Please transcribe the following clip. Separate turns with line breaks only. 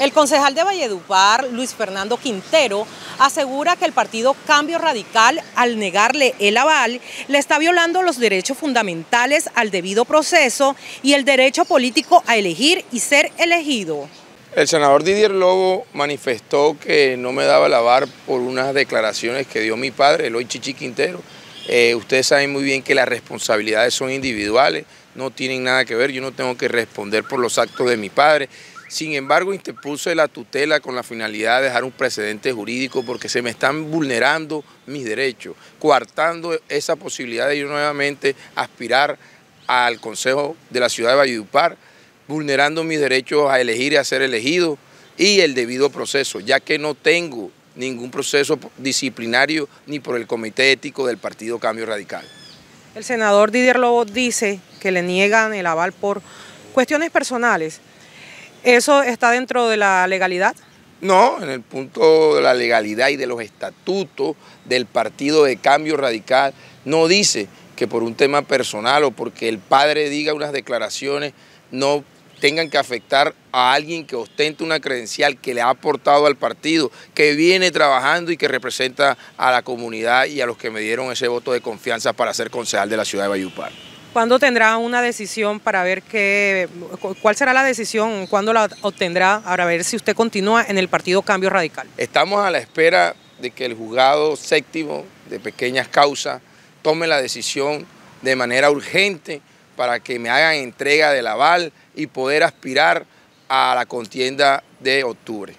El concejal de Valledupar, Luis Fernando Quintero, asegura que el partido Cambio Radical, al negarle el aval, le está violando los derechos fundamentales al debido proceso y el derecho político a elegir y ser elegido.
El senador Didier Lobo manifestó que no me daba el aval por unas declaraciones que dio mi padre, Eloy Chichi Quintero. Eh, ustedes saben muy bien que las responsabilidades son individuales, no tienen nada que ver, yo no tengo que responder por los actos de mi padre. Sin embargo, interpuse la tutela con la finalidad de dejar un precedente jurídico porque se me están vulnerando mis derechos, coartando esa posibilidad de yo nuevamente aspirar al Consejo de la Ciudad de Valledupar, vulnerando mis derechos a elegir y a ser elegido y el debido proceso, ya que no tengo ningún proceso disciplinario ni por el Comité Ético del Partido Cambio Radical.
El senador Didier Lobo dice que le niegan el aval por cuestiones personales. ¿Eso está dentro de la legalidad?
No, en el punto de la legalidad y de los estatutos del Partido de Cambio Radical no dice que por un tema personal o porque el padre diga unas declaraciones no tengan que afectar a alguien que ostente una credencial que le ha aportado al partido, que viene trabajando y que representa a la comunidad y a los que me dieron ese voto de confianza para ser concejal de la ciudad de Valledupar.
¿Cuándo tendrá una decisión para ver qué, cuál será la decisión, cuándo la obtendrá para ver si usted continúa en el partido Cambio Radical?
Estamos a la espera de que el juzgado séptimo de pequeñas causas tome la decisión de manera urgente para que me hagan entrega del aval y poder aspirar a la contienda de octubre.